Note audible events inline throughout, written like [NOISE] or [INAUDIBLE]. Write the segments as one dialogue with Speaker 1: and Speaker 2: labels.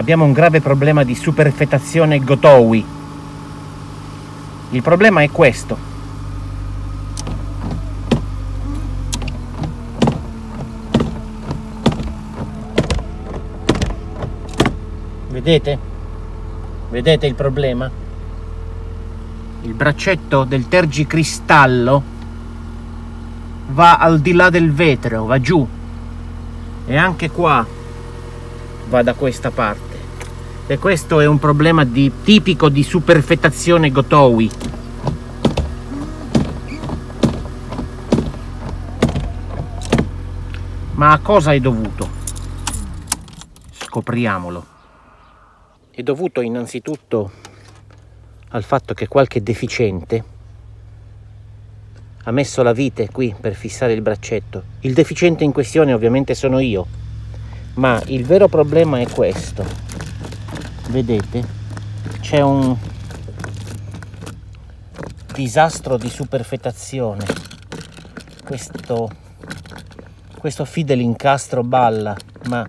Speaker 1: abbiamo un grave problema di superfetazione Gotowi. Il problema è questo. Vedete? Vedete il problema? Il braccetto del tergicristallo va al di là del vetro, va giù. E anche qua va da questa parte. E questo è un problema di, tipico di superfettazione Gotowi. Ma a cosa è dovuto? Scopriamolo. È dovuto innanzitutto al fatto che qualche deficiente ha messo la vite qui per fissare il braccetto. Il deficiente in questione ovviamente sono io, ma il vero problema è questo. Vedete? C'è un disastro di superfetazione. Questo, questo fidel incastro balla, ma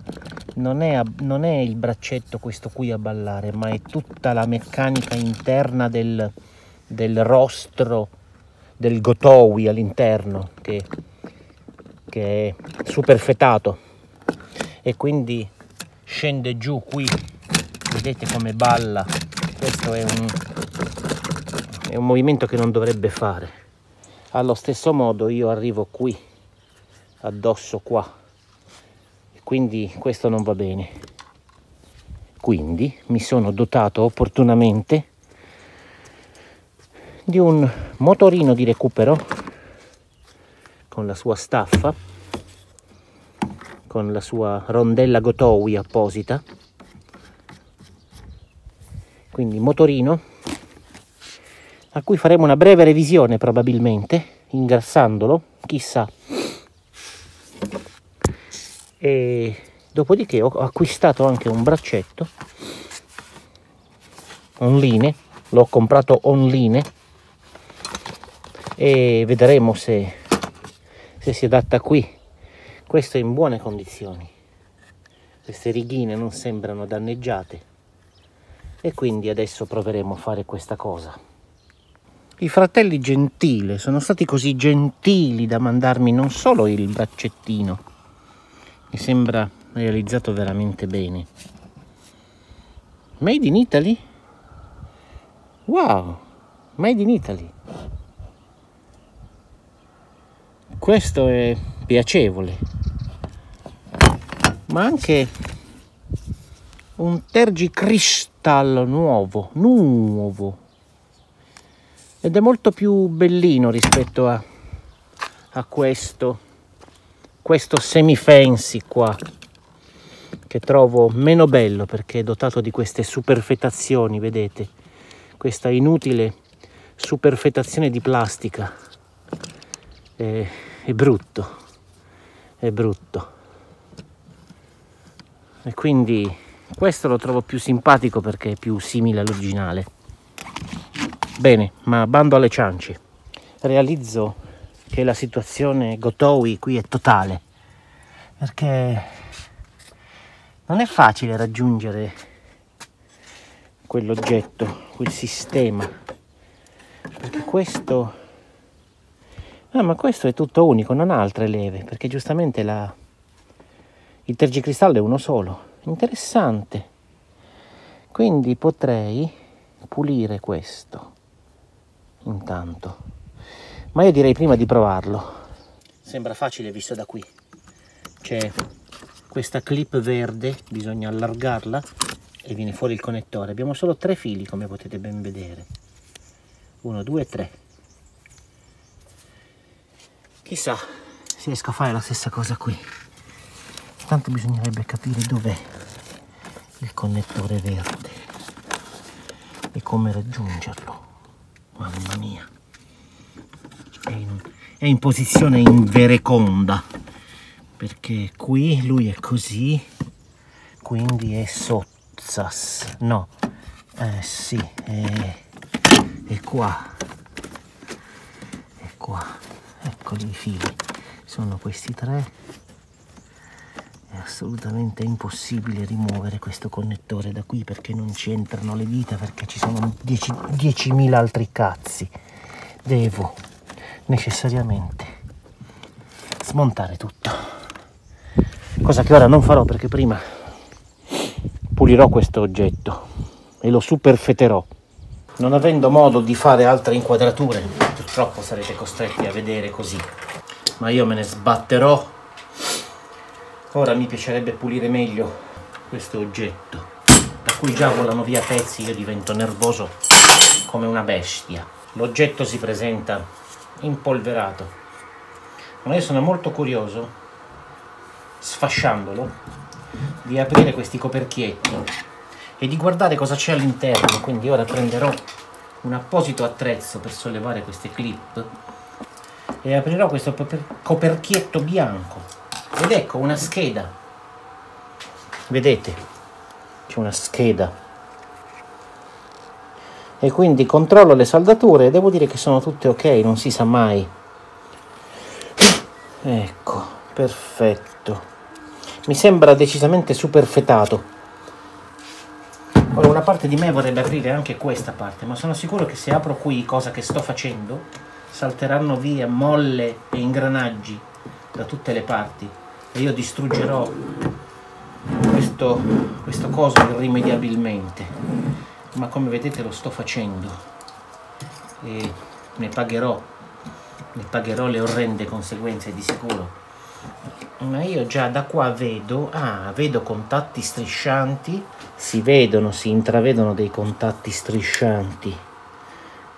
Speaker 1: non è, non è, il braccetto questo qui a ballare, ma è tutta la meccanica interna del, del rostro del Gotowi all'interno che, che è superfetato e quindi scende giù qui, vedete come balla, questo è un, è un movimento che non dovrebbe fare. Allo stesso modo io arrivo qui, addosso qua, quindi questo non va bene. Quindi mi sono dotato opportunamente di un motorino di recupero con la sua staffa, con la sua rondella Gotowi apposita. Quindi motorino a cui faremo una breve revisione probabilmente, ingrassandolo, chissà. E dopodiché ho acquistato anche un braccetto online l'ho comprato online e vedremo se, se si adatta qui. Questo è in buone condizioni. Queste righine non sembrano danneggiate e quindi adesso proveremo a fare questa cosa. I fratelli Gentile sono stati così gentili da mandarmi non solo il braccettino mi sembra realizzato veramente bene. Made in Italy? Wow made in Italy. Questo è piacevole ma anche un tergicristallo nuovo nuovo. Ed è molto più bellino rispetto a, a questo questo semi fancy qua che trovo meno bello perché è dotato di queste superfetazioni vedete? Questa inutile superfetazione di plastica. È, è brutto è brutto. E quindi questo lo trovo più simpatico perché è più simile all'originale. Bene ma bando alle ciance. Realizzo che la situazione Gotowi qui è totale perché non è facile raggiungere quell'oggetto, quel sistema perché questo ah, ma questo è tutto unico, non ha altre leve perché giustamente la, il tergicristallo è uno solo interessante. Quindi potrei pulire questo intanto. Ma io direi prima di provarlo. Sembra facile visto da qui. C'è questa clip verde bisogna allargarla e viene fuori il connettore. Abbiamo solo tre fili come potete ben vedere. Uno due tre. Chissà se riesco a fare la stessa cosa qui. Tanto bisognerebbe capire dov'è il connettore verde e come raggiungerlo? Mamma mia. È in, è in posizione invereconda perché qui lui è così quindi è sozzas. No eh sì è, è qua è qua. Eccoli i fili sono questi tre assolutamente impossibile rimuovere questo connettore da qui perché non ci entrano le dita perché ci sono 10.000 altri cazzi. Devo necessariamente smontare tutto. Cosa che ora non farò perché prima pulirò questo oggetto e lo superfeterò. Non avendo modo di fare altre inquadrature purtroppo sarete costretti a vedere così. Ma io me ne sbatterò ora mi piacerebbe pulire meglio questo oggetto da cui già volano via pezzi io divento nervoso come una bestia. L'oggetto si presenta impolverato. Ma io sono molto curioso sfasciandolo di aprire questi coperchietti e di guardare cosa c'è all'interno. Quindi ora prenderò un apposito attrezzo per sollevare queste clip e aprirò questo coperchietto bianco ed ecco una scheda. Vedete? C'è una scheda. E quindi controllo le saldature e devo dire che sono tutte ok non si sa mai. Ecco perfetto. Mi sembra decisamente superfetato. Ora una parte di me vorrebbe aprire anche questa parte ma sono sicuro che se apro qui cosa che sto facendo salteranno via molle e ingranaggi da tutte le parti e io distruggerò questo, questo coso irrimediabilmente. Ma come vedete lo sto facendo. E ne pagherò ne pagherò le orrende conseguenze di sicuro. Ma io già da qua vedo ah vedo contatti striscianti. Si vedono si intravedono dei contatti striscianti.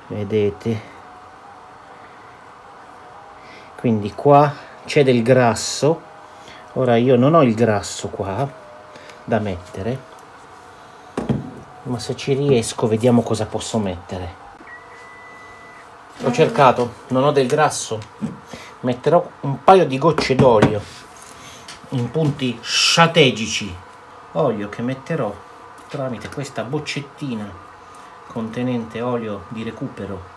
Speaker 1: Vedete? Quindi qua c'è del grasso ora io non ho il grasso qua da mettere ma se ci riesco vediamo cosa posso mettere. Ho cercato non ho del grasso. Metterò un paio di gocce d'olio in punti strategici. Olio che metterò tramite questa boccettina contenente olio di recupero.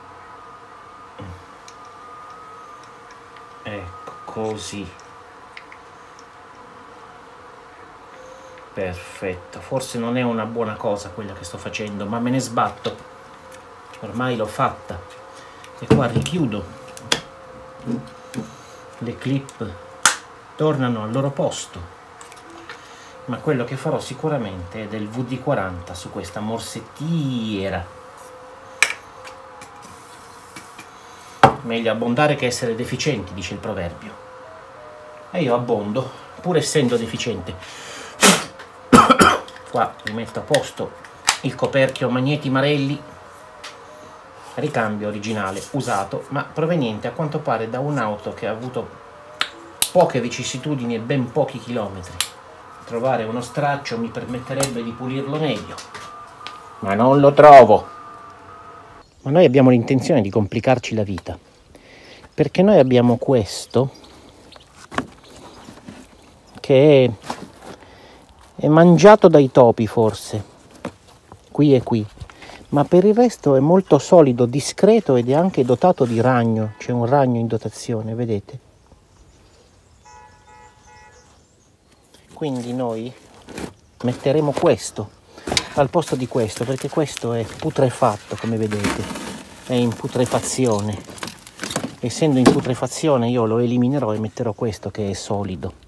Speaker 1: Ecco così perfetto. Forse non è una buona cosa quella che sto facendo ma me ne sbatto. Ormai l'ho fatta. E qua richiudo. Le clip tornano al loro posto. Ma quello che farò sicuramente è del VD40 su questa morsettiera. Meglio abbondare che essere deficienti, dice il proverbio. E io abbondo, pur essendo deficiente. Qua rimetto a posto il coperchio Magneti Marelli, ricambio originale, usato, ma proveniente a quanto pare da un'auto che ha avuto poche vicissitudini e ben pochi chilometri. Trovare uno straccio mi permetterebbe di pulirlo meglio, ma non lo trovo. Ma noi abbiamo l'intenzione di complicarci la vita perché noi abbiamo questo che è, è mangiato dai topi forse. Qui e qui. Ma per il resto è molto solido, discreto ed è anche dotato di ragno, c'è un ragno in dotazione, vedete? Quindi noi metteremo questo al posto di questo perché questo è putrefatto come vedete, è in putrefazione. Essendo in putrefazione io lo eliminerò e metterò questo che è solido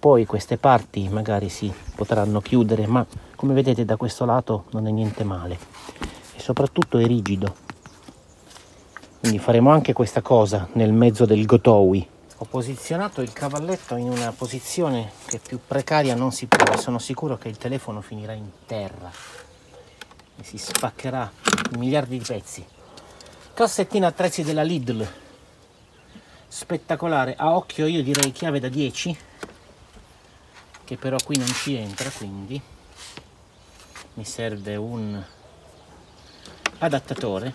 Speaker 1: poi queste parti magari si potranno chiudere ma come vedete da questo lato non è niente male. E soprattutto è rigido. Quindi faremo anche questa cosa nel mezzo del gotowi. Ho posizionato il cavalletto in una posizione che più precaria non si può sono sicuro che il telefono finirà in terra. E si spaccherà in miliardi di pezzi. Cassettina attrezzi della Lidl. Spettacolare. A occhio io direi chiave da 10 che però qui non ci entra quindi mi serve un adattatore.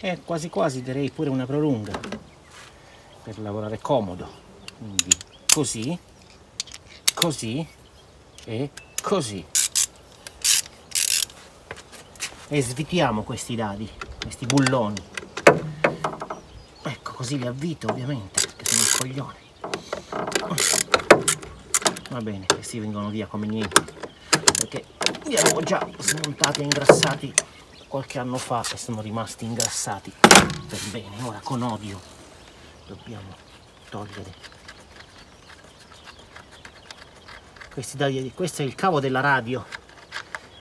Speaker 1: E quasi quasi direi pure una prolunga per lavorare comodo. Quindi così così e così. E svitiamo questi dadi questi bulloni. Così li avvito ovviamente perché sono un coglione va bene questi vengono via come niente. Perché li avevo già smontati e ingrassati qualche anno fa e sono rimasti ingrassati per bene ora con odio dobbiamo togliere. Questi dai, questo è il cavo della radio.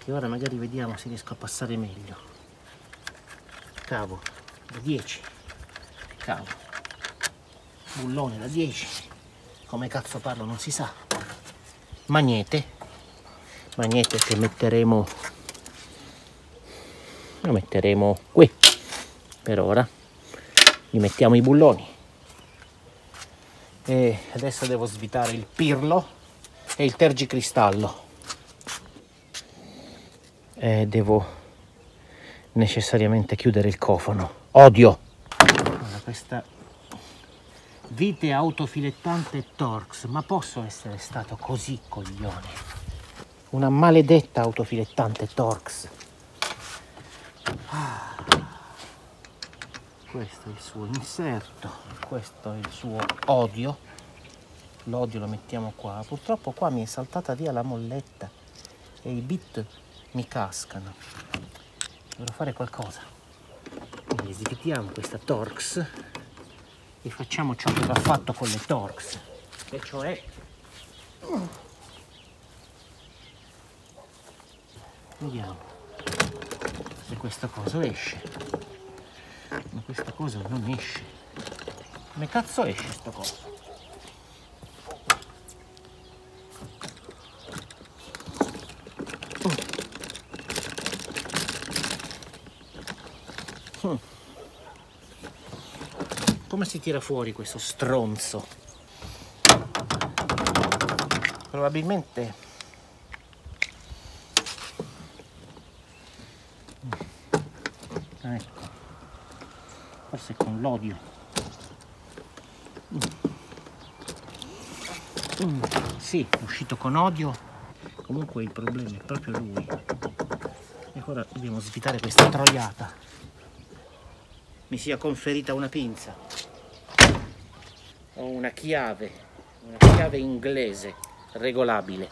Speaker 1: E ora magari vediamo se riesco a passare meglio. Cavo da 10 cavo. Bullone da 10 come cazzo parlo non si sa magnete. Magnete che metteremo lo metteremo qui per ora. Gli mettiamo i bulloni. E adesso devo svitare il pirlo e il tergicristallo. E devo necessariamente chiudere il cofano odio! Allora, questa vite autofilettante Torx ma posso essere stato così coglione? Una maledetta autofilettante Torx. Ah. questo è il suo inserto questo è il suo odio. L'odio lo mettiamo qua. Purtroppo qua mi è saltata via la molletta e i bit mi cascano. Dovrò fare qualcosa. Quindi svitiamo questa Torx e facciamo ciò che va fatto con le Torx. E cioè vediamo se questa cosa esce. Ma questa cosa non esce. Come cazzo esce sta cosa Come si tira fuori questo stronzo? Probabilmente. Ecco. Forse con l'odio. Mm. sì è uscito con odio. Comunque il problema è proprio lui. E ora dobbiamo svitare questa troiata. Mi sia conferita una pinza o una chiave una chiave inglese regolabile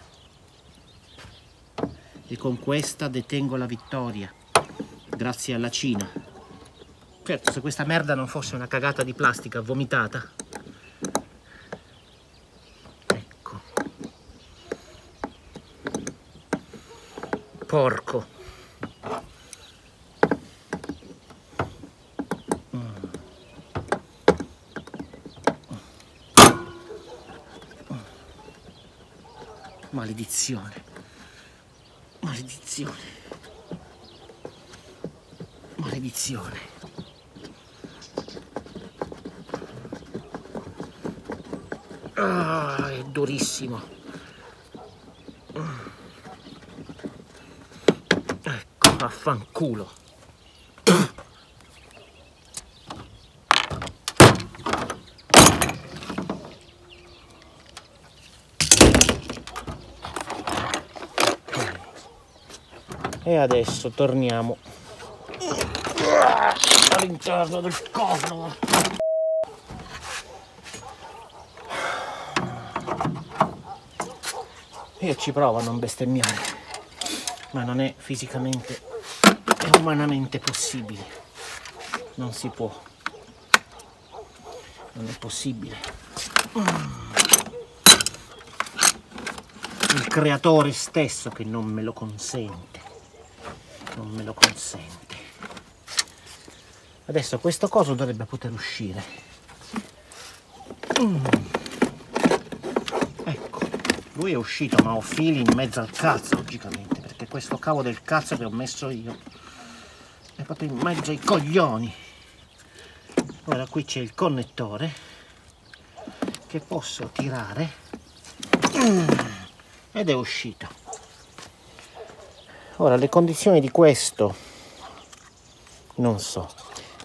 Speaker 1: e con questa detengo la vittoria grazie alla Cina. Certo, se questa merda non fosse una cagata di plastica vomitata. Ecco. Porco. Maledizione. Maledizione maledizione. Ah, è durissimo. Ecco, affanculo. E adesso torniamo all'interno del corno. Io ci provo a non bestemmiare, ma non è fisicamente e umanamente possibile. Non si può. Non è possibile. Il creatore stesso che non me lo consente. Non me lo consente. Adesso questo coso dovrebbe poter uscire. Mm. Ecco, lui è uscito ma ho fili in mezzo al cazzo logicamente, perché questo cavo del cazzo che ho messo io è proprio in mezzo ai coglioni. Ora qui c'è il connettore che posso tirare mm. ed è uscito. Ora le condizioni di questo non so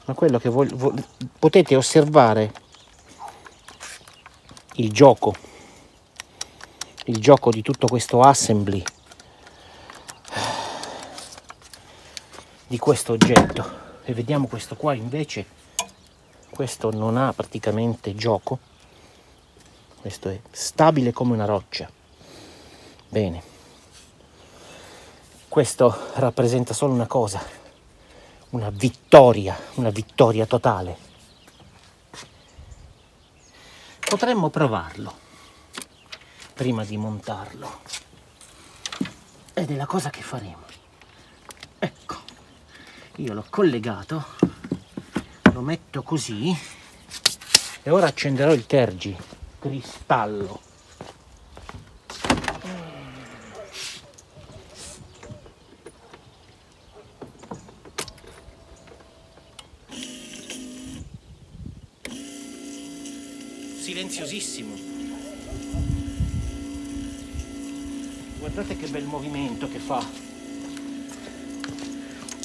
Speaker 1: ma quello che voglio, voglio, potete osservare il gioco il gioco di tutto questo assembly di questo oggetto. E vediamo questo qua invece. Questo non ha praticamente gioco. Questo è stabile come una roccia. Bene. Questo rappresenta solo una cosa, una vittoria, una vittoria totale. Potremmo provarlo. Prima di montarlo. Ed è la cosa che faremo. Ecco, io l'ho collegato, lo metto così. E ora accenderò il tergi cristallo silenziosissimo. Guardate che bel movimento che fa.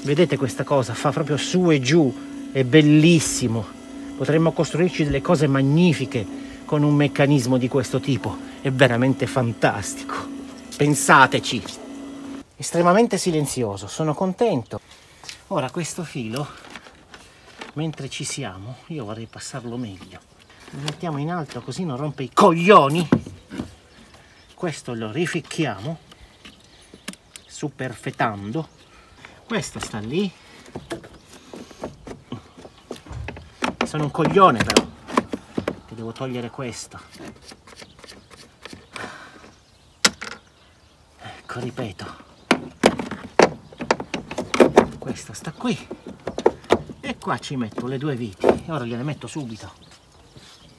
Speaker 1: Vedete questa cosa? Fa proprio su e giù, è bellissimo. Potremmo costruirci delle cose magnifiche con un meccanismo di questo tipo. È veramente fantastico. Pensateci. Estremamente silenzioso, sono contento. Ora questo filo, mentre ci siamo, io vorrei passarlo meglio lo mettiamo in alto così non rompe i coglioni questo lo rificchiamo superfetando questo sta lì. Sono un coglione però. Ti devo togliere questo ecco ripeto. Questo sta qui. E qua ci metto le due viti. E ora gliele metto subito.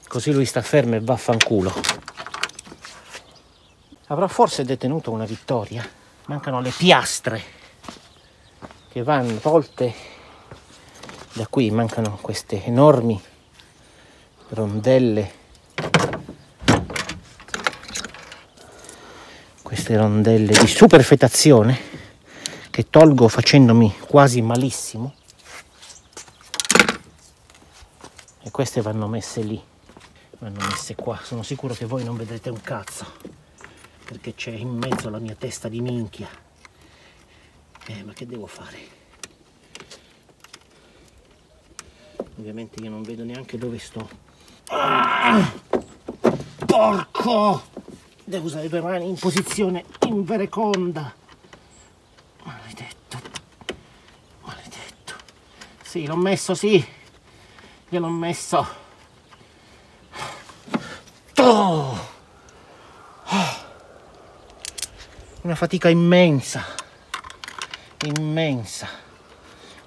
Speaker 1: Così lui sta fermo e vaffanculo. Avrà forse detenuto una vittoria. Mancano le piastre che vanno tolte. Da qui mancano queste enormi rondelle. Queste rondelle di superfetazione che tolgo facendomi quasi malissimo. E queste vanno messe lì vanno messe qua sono sicuro che voi non vedrete un cazzo perché c'è in mezzo la mia testa di minchia eh ma che devo fare? Ovviamente io non vedo neanche dove sto. Ah, porco! Devo usare le due mani in posizione invereconda. Maledetto. Maledetto. Sì l'ho messo sì. Gliel'ho messo. Oh. Una fatica immensa, immensa.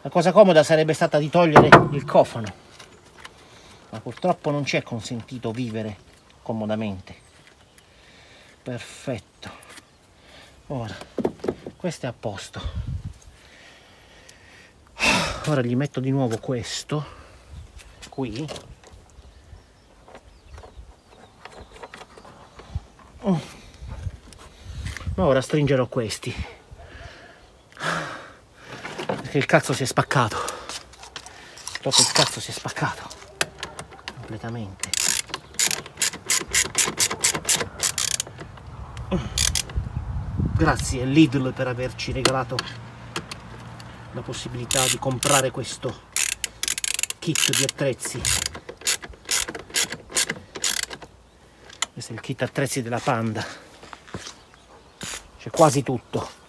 Speaker 1: La cosa comoda sarebbe stata di togliere il cofano, ma purtroppo non ci è consentito vivere comodamente. Perfetto. Ora, questo è a posto. Ora gli metto di nuovo questo qui ma ora stringerò questi perché il cazzo si è spaccato. Proprio il cazzo si è spaccato. Completamente. Grazie Lidl per averci regalato la possibilità di comprare questo kit di attrezzi. Questo è il kit attrezzi della Panda. C'è quasi tutto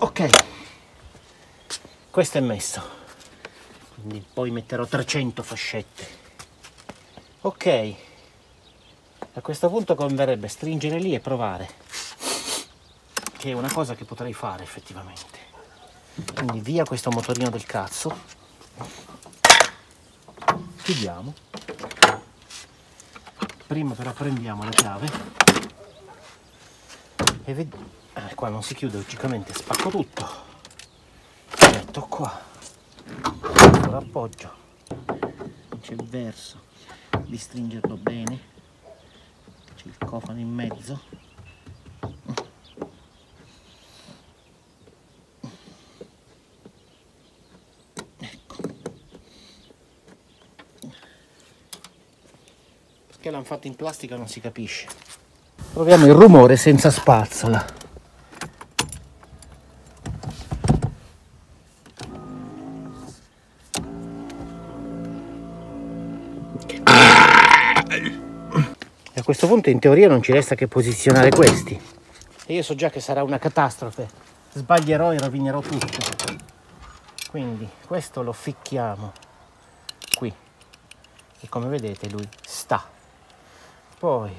Speaker 1: ok questo è messo. Quindi poi metterò 300 fascette. Ok. A questo punto converrebbe stringere lì e provare che è una cosa che potrei fare effettivamente. Quindi via questo motorino del cazzo. Chiudiamo. Prima però prendiamo la chiave e vediamo eh, qua non si chiude logicamente. Spacco tutto qua. Lo appoggio. C'è il verso. Di stringerlo bene. C'è il cofano in mezzo. Perché l'hanno fatto in plastica non si capisce. Proviamo il rumore senza spazzola. Questo punto in teoria non ci resta che posizionare questi. E io so già che sarà una catastrofe. Sbaglierò e rovinerò tutto. Quindi questo lo ficchiamo qui. E come vedete lui sta. Poi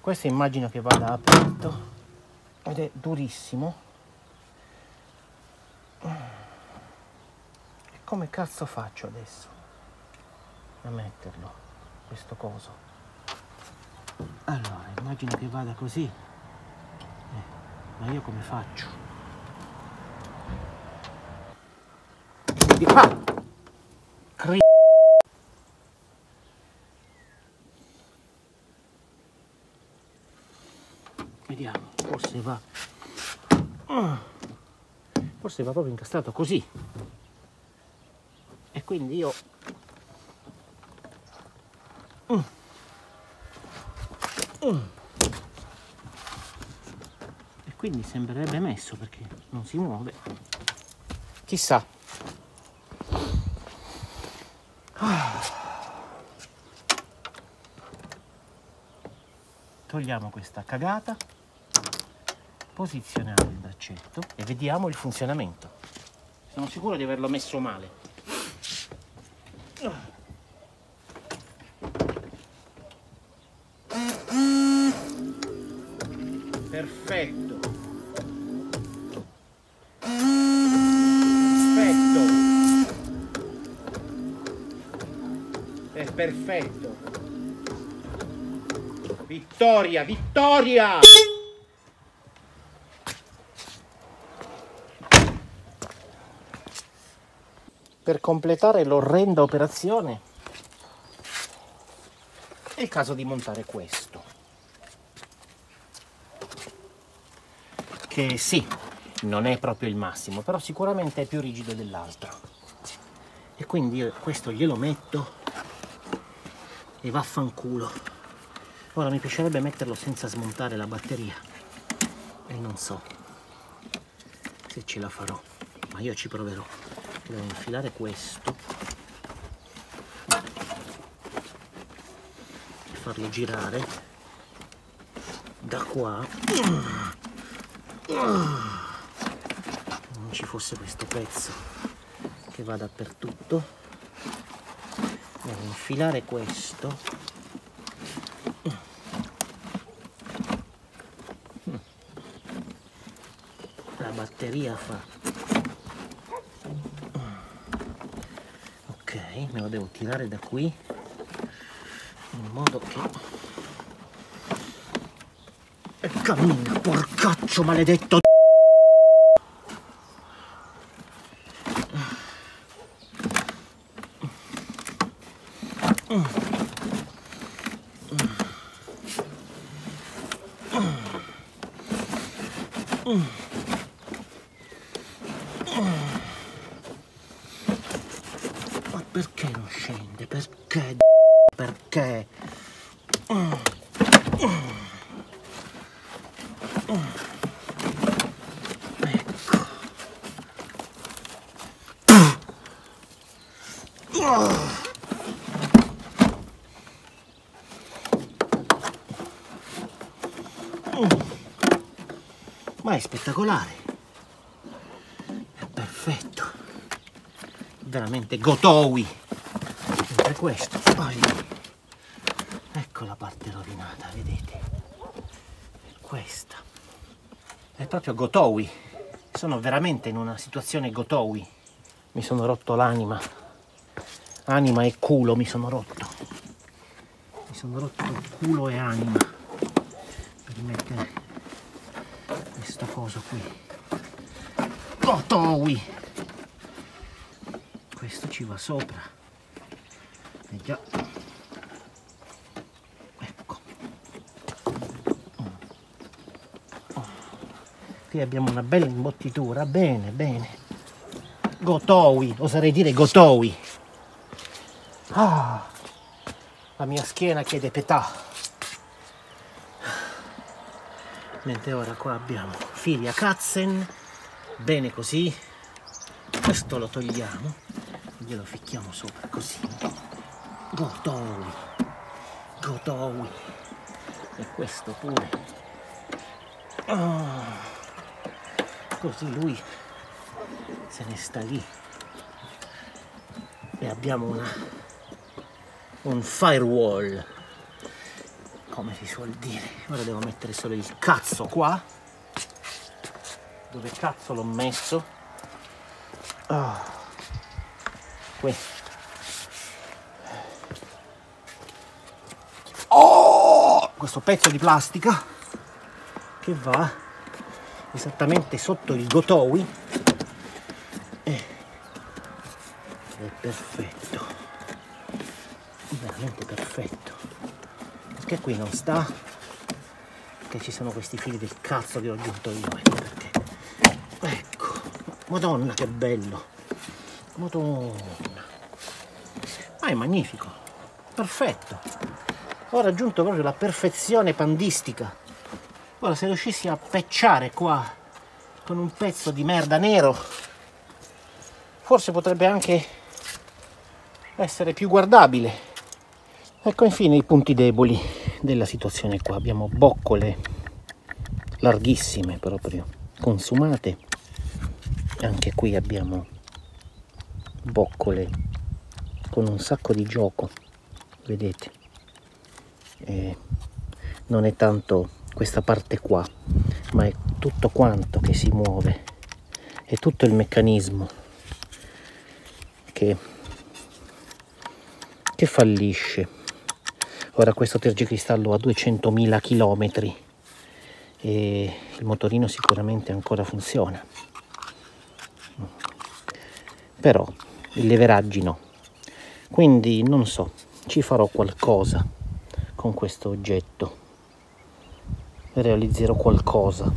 Speaker 1: questo immagino che vada aperto ed è durissimo. E come cazzo faccio adesso a metterlo questo coso? Allora, immagino che vada così. Eh, ma io come faccio? Quindi, ah! Cri- Vediamo, forse va. Ah, Forse va proprio incastrato così. E quindi io Mm. Mm. E quindi sembrerebbe messo perché non si muove. Chissà. Ah. [SIGHS] Togliamo questa cagata, posizioniamo il braccetto e vediamo il funzionamento. Sono sicuro di averlo messo male. Perfetto. Perfetto. Vittoria, vittoria! Per completare l'orrenda operazione è il caso di montare questo. Che sì, non è proprio il massimo, però sicuramente è più rigido dell'altro. E quindi io questo glielo metto e vaffanculo. Ora mi piacerebbe metterlo senza smontare la batteria e non so se ce la farò, ma io ci proverò. Devo infilare questo e farlo girare da qua. Non ci fosse questo pezzo che va dappertutto. Devo infilare questo batteria fa. Ok me lo devo tirare da qui in modo che e cammina porcaccio maledetto Ma perché non scende? Perché? Perché? Ecco. Ma è spettacolare. È perfetto. Veramente gotowi mentre questo poi ecco la parte rovinata vedete? Questa. È proprio gotowi sono veramente in una situazione gotowi mi sono rotto l'anima. Anima e culo mi sono rotto. Mi sono rotto culo e anima per mettere questo coso qui gotowi questo ci va sopra. E già. Ecco. Qui abbiamo una bella imbottitura. Bene bene. Gotowi oserei dire gotowi ah, la mia schiena chiede pietà mentre ora qua abbiamo fili a katzen. Bene così. Questo lo togliamo. Glielo ficchiamo sopra così. Gotowi. Gotowi. E questo pure. Oh. così lui se ne sta lì. E abbiamo una un firewall. Come si suol dire. Ora devo mettere solo il cazzo qua dove cazzo l'ho messo? Oh. questo oh! questo pezzo di plastica che va esattamente sotto il gotowi. E è perfetto. Veramente perfetto. Perché qui non sta che ci sono questi fili del cazzo che ho aggiunto io ecco madonna che bello. Madonna. Ma è magnifico. Perfetto. Ho raggiunto proprio la perfezione pandistica. Ora se riuscissi a pecciare qua con un pezzo di merda nero forse potrebbe anche essere più guardabile. Ecco infine i punti deboli della situazione qua. Abbiamo boccole larghissime proprio consumate anche qui abbiamo boccole con un sacco di gioco vedete. E non è tanto questa parte qua ma è tutto quanto che si muove. È tutto il meccanismo che, che fallisce. Ora questo tergicristallo ha 200.000 km e il motorino sicuramente ancora funziona però il leveraggi no. Quindi non so ci farò qualcosa con questo oggetto. Realizzerò qualcosa